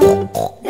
Oh.